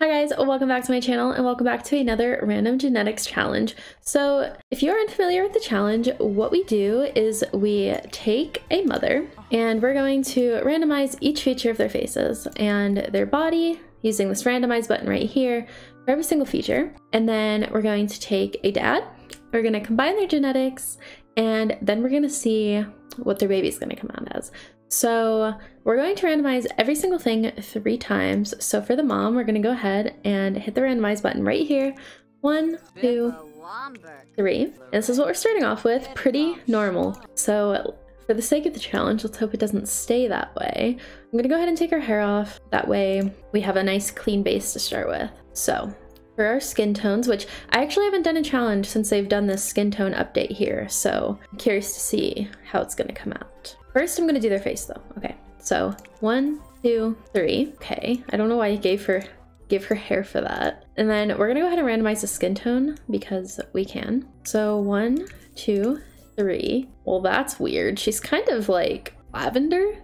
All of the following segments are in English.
Hi guys, welcome back to my channel and welcome back to another random genetics challenge. So if you are unfamiliar with the challenge, what we do is we take a mother and we're going to randomize each feature of their faces and their body using this randomize button right here for every single feature. And then we're going to take a dad, we're gonna combine their genetics, and then we're gonna see what their baby's gonna come out as. So we're going to randomize every single thing three times. So for the mom, we're going to go ahead and hit the randomize button right here. One, two, three. And this is what we're starting off with, pretty normal. So for the sake of the challenge, let's hope it doesn't stay that way. I'm gonna go ahead and take our hair off. That way we have a nice clean base to start with. So for our skin tones, which I actually haven't done a challenge since they've done this skin tone update here. So I'm curious to see how it's gonna come out. First, I'm gonna do their face though. Okay, so one, two, three. Okay, I don't know why I gave her give her hair for that. And then we're gonna go ahead and randomize the skin tone because we can. So one, two, three. Well, that's weird. She's kind of like lavender,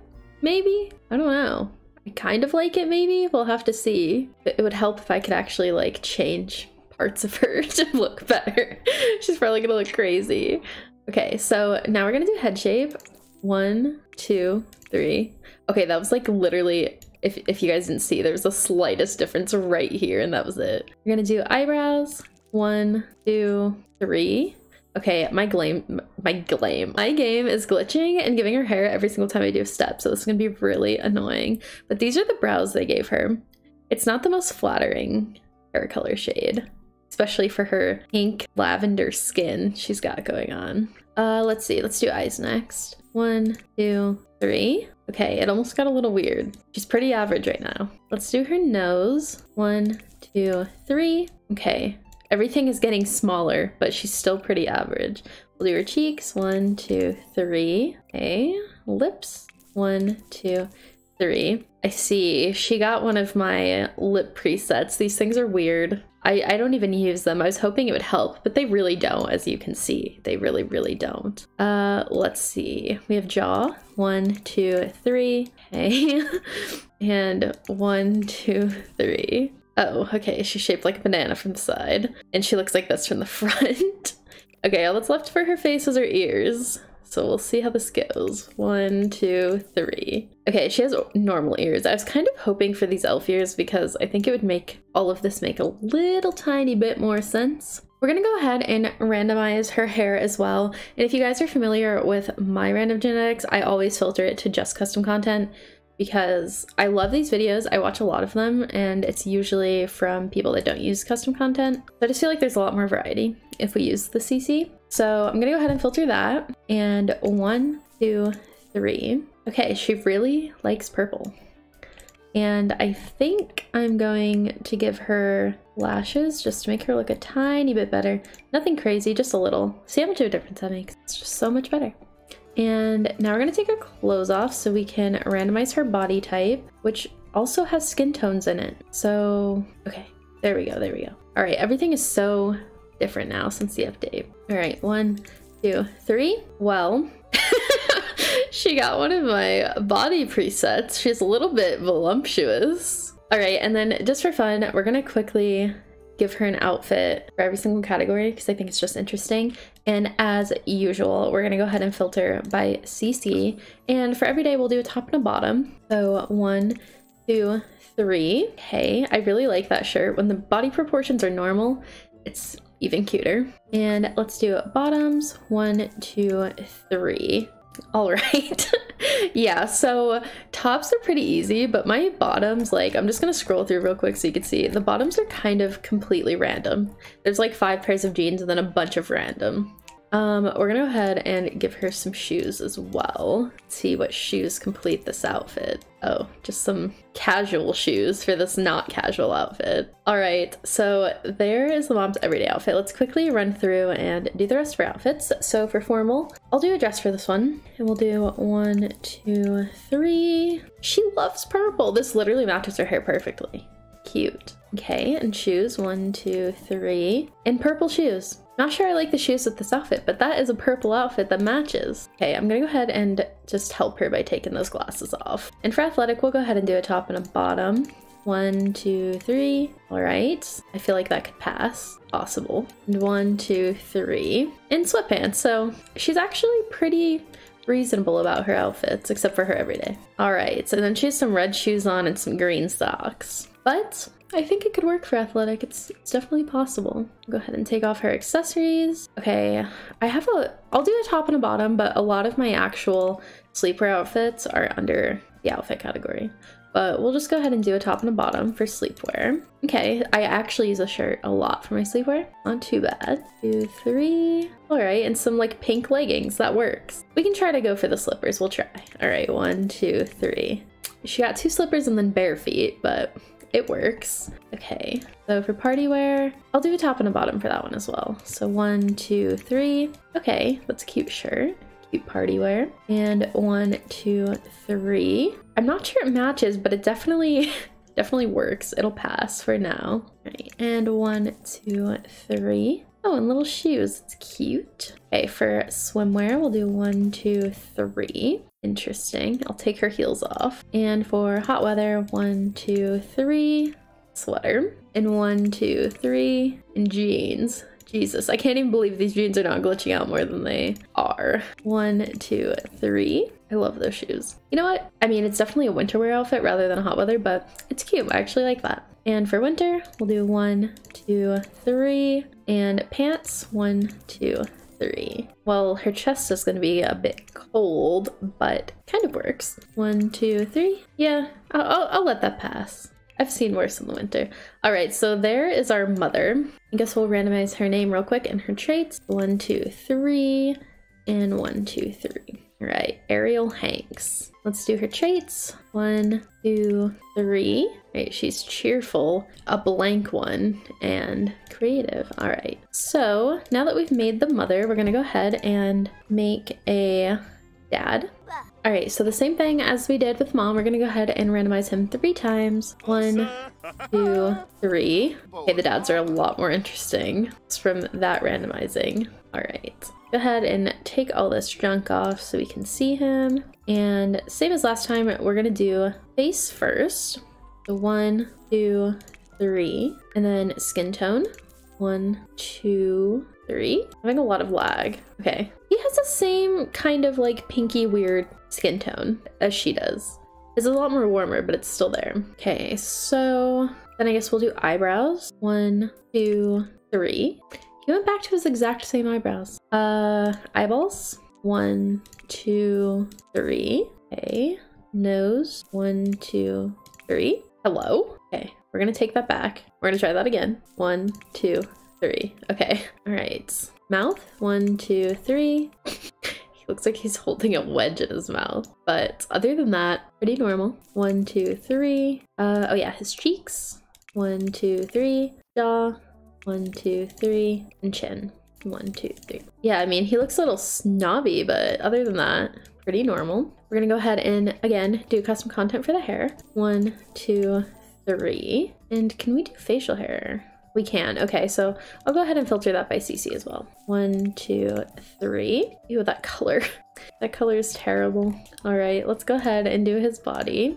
maybe? I don't know. I kind of like it, maybe? We'll have to see. It would help if I could actually like change parts of her to look better. She's probably gonna look crazy. Okay, so now we're gonna do head shape. One, two, three. Okay, that was like literally, if, if you guys didn't see, there was the slightest difference right here and that was it. We're gonna do eyebrows. One, two, three. Okay, my game, my game, my game is glitching and giving her hair every single time I do a step, so this is gonna be really annoying. But these are the brows they gave her. It's not the most flattering hair color shade, especially for her pink lavender skin she's got going on. Uh, let's see, let's do eyes next. One, two, three. Okay, it almost got a little weird. She's pretty average right now. Let's do her nose. One, two, three. Okay, everything is getting smaller, but she's still pretty average. We'll do her cheeks. One, two, three. Okay, lips. One, two, three. I see. She got one of my lip presets. These things are weird. I, I don't even use them. I was hoping it would help, but they really don't, as you can see. They really, really don't. Uh, let's see. We have jaw. One, two, three. Okay. and one, two, three. Oh, okay. She's shaped like a banana from the side. And she looks like this from the front. okay, all that's left for her face is her ears. So we'll see how this goes. One, two, three. Okay, she has normal ears. I was kind of hoping for these elf ears because I think it would make all of this make a little tiny bit more sense. We're gonna go ahead and randomize her hair as well. And if you guys are familiar with my random genetics, I always filter it to just custom content because I love these videos. I watch a lot of them and it's usually from people that don't use custom content. But I just feel like there's a lot more variety if we use the CC. So I'm gonna go ahead and filter that. And one, two, three. Okay, she really likes purple. And I think I'm going to give her lashes just to make her look a tiny bit better. Nothing crazy, just a little. See how much of a difference that makes. It's just so much better. And now we're gonna take her clothes off so we can randomize her body type, which also has skin tones in it. So, okay, there we go, there we go. All right, everything is so different now since the update. All right, one, two, three. Well, she got one of my body presets. She's a little bit voluptuous. All right, and then just for fun, we're gonna quickly give her an outfit for every single category because I think it's just interesting. And as usual, we're gonna go ahead and filter by CC. And for every day, we'll do a top and a bottom. So one, two, three. Okay, I really like that shirt. When the body proportions are normal, it's even cuter. And let's do bottoms. One, two, three. All right. yeah, so tops are pretty easy, but my bottoms, like, I'm just gonna scroll through real quick so you can see. The bottoms are kind of completely random. There's like five pairs of jeans and then a bunch of random. Um, we're gonna go ahead and give her some shoes as well. Let's see what shoes complete this outfit. Oh, just some casual shoes for this not casual outfit. All right, so there is the mom's everyday outfit. Let's quickly run through and do the rest of her outfits. So for formal, I'll do a dress for this one. And we'll do one, two, three. She loves purple. This literally matches her hair perfectly. Cute. Okay, and shoes, one, two, three. And purple shoes. Not sure I like the shoes with this outfit, but that is a purple outfit that matches. Okay, I'm gonna go ahead and just help her by taking those glasses off. And for athletic, we'll go ahead and do a top and a bottom. One, two, three. All right. I feel like that could pass. Possible. And one, two, three. In sweatpants. So she's actually pretty reasonable about her outfits, except for her everyday. All right. So then she has some red shoes on and some green socks. But I think it could work for athletic. It's, it's definitely possible. Go ahead and take off her accessories. Okay, I have a, I'll do a top and a bottom, but a lot of my actual sleepwear outfits are under the outfit category. But we'll just go ahead and do a top and a bottom for sleepwear. Okay, I actually use a shirt a lot for my sleepwear. Not too bad. Two, three. All right, and some like pink leggings. That works. We can try to go for the slippers. We'll try. All right, one, two, three. She got two slippers and then bare feet, but it works. Okay, so for party wear, I'll do a top and a bottom for that one as well. So one, two, three. Okay, that's a cute shirt. Cute party wear. And one, two, three. I'm not sure it matches, but it definitely definitely works. It'll pass for now. Right, and one, two, three. Oh, and little shoes. It's cute. Okay, for swimwear, we'll do one, two, three. Interesting. I'll take her heels off. And for hot weather, one, two, three, sweater. And one, two, three, and jeans. Jesus, I can't even believe these jeans are not glitching out more than they are. One, two, three. I love those shoes. You know what? I mean, it's definitely a winter wear outfit rather than a hot weather, but it's cute. I actually like that. And for winter, we'll do one, two, three, and pants, one, two, three. Well, her chest is going to be a bit cold, but kind of works. One, two, three. Yeah, I'll, I'll, I'll let that pass. I've seen worse in the winter. All right, so there is our mother. I guess we'll randomize her name real quick and her traits. One, two, three, and one, two, three. All right, Ariel Hanks. Let's do her traits. One, two, three. Right, she's cheerful, a blank one, and creative. All right, so now that we've made the mother, we're gonna go ahead and make a dad. All right, so the same thing as we did with mom, we're gonna go ahead and randomize him three times. One, two, three. Okay, the dads are a lot more interesting it's from that randomizing. All right, go ahead and take all this junk off so we can see him. And same as last time, we're gonna do face first. So one, two, three, and then skin tone. One, two, three. Having a lot of lag. Okay. Has the same kind of like pinky weird skin tone as she does. It's a lot more warmer, but it's still there. Okay, so then I guess we'll do eyebrows. One, two, three. He went back to his exact same eyebrows. Uh, eyeballs. One, two, three. Okay. Nose. One, two, three. Hello. Okay, we're gonna take that back. We're gonna try that again. One, two, three. Okay, all right. Mouth, one, two, three. he looks like he's holding a wedge in his mouth. But other than that, pretty normal. One, two, three. Uh, oh yeah, his cheeks. One, two, three. Jaw. One, two, three. And chin. One, two, three. Yeah, I mean, he looks a little snobby, but other than that, pretty normal. We're gonna go ahead and, again, do custom content for the hair. One, two, three. And can we do facial hair? We can. Okay, so I'll go ahead and filter that by CC as well. One, two, three. Ew, that color. that color is terrible. All right, let's go ahead and do his body.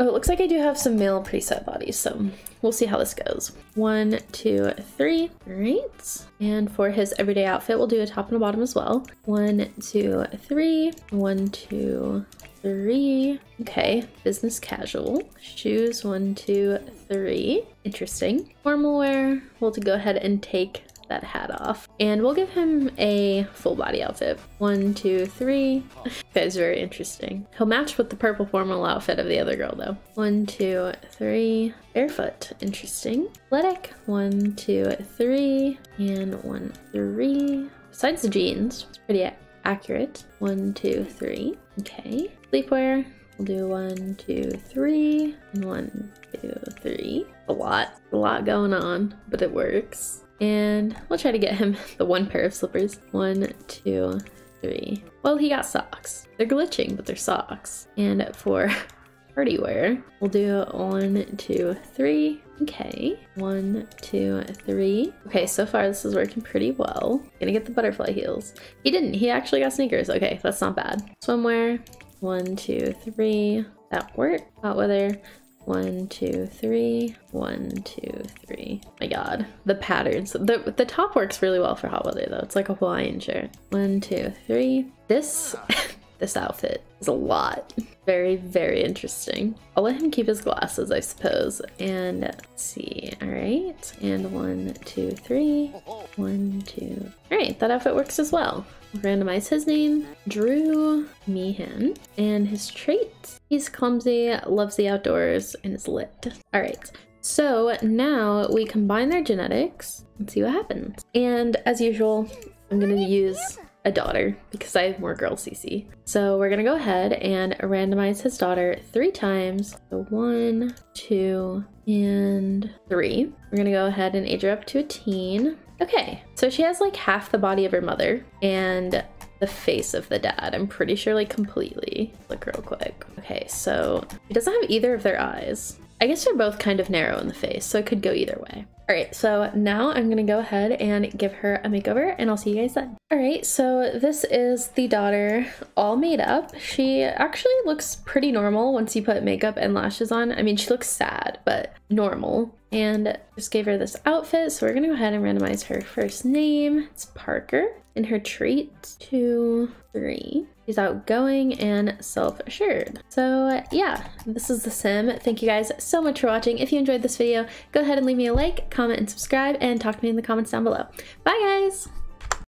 Oh, it looks like I do have some male preset bodies, so we'll see how this goes. One, two, three. Great. And for his everyday outfit, we'll do a top and a bottom as well. One, two, three. One, two, three. Okay, business casual. Shoes, one, two, three. Interesting. Formal wear, we'll to go ahead and take that hat off. And we'll give him a full body outfit. One, two, three. that is very interesting. He'll match with the purple formal outfit of the other girl though. One, two, three. Barefoot. Interesting. Athletic. One, two, three. And one, three. Besides the jeans, it's pretty accurate. One, two, three. Okay. Sleepwear. We'll do one, two, three, and one, two, three. A lot. A lot going on, but it works. And we'll try to get him the one pair of slippers. One, two, three. Well, he got socks. They're glitching, but they're socks. And for party wear, we'll do one, two, three. Okay, one, two, three. Okay, so far this is working pretty well. Gonna get the butterfly heels. He didn't, he actually got sneakers. Okay, that's not bad. Swimwear, one, two, three. That worked. Hot weather, One, two, three. One, two, three. My god. The patterns. The, the top works really well for hot weather though. It's like a Hawaiian shirt. One, two, three. This, this outfit is a lot. Very, very interesting. I'll let him keep his glasses, I suppose. And let's see. All right. And one, two, three. One, two. All right. That outfit works as well randomize his name, Drew Meehan, and his traits. He's clumsy, loves the outdoors, and is lit. All right, so now we combine their genetics and see what happens. And as usual, I'm gonna use a daughter because I have more girl CC. So we're gonna go ahead and randomize his daughter three times. So one, two, and three. We're gonna go ahead and age her up to a teen. Okay, so she has like half the body of her mother and the face of the dad. I'm pretty sure like completely. Look real quick. Okay, so he doesn't have either of their eyes. I guess they're both kind of narrow in the face, so it could go either way. All right, so now I'm gonna go ahead and give her a makeover and I'll see you guys then. All right, so this is the daughter all made up. She actually looks pretty normal once you put makeup and lashes on. I mean, she looks sad, but normal. And just gave her this outfit. So we're gonna go ahead and randomize her first name. It's Parker. And her traits, two, three. She's outgoing and self-assured. So yeah, this is The Sim. Thank you guys so much for watching. If you enjoyed this video, go ahead and leave me a like, comment, and subscribe, and talk to me in the comments down below. Bye guys!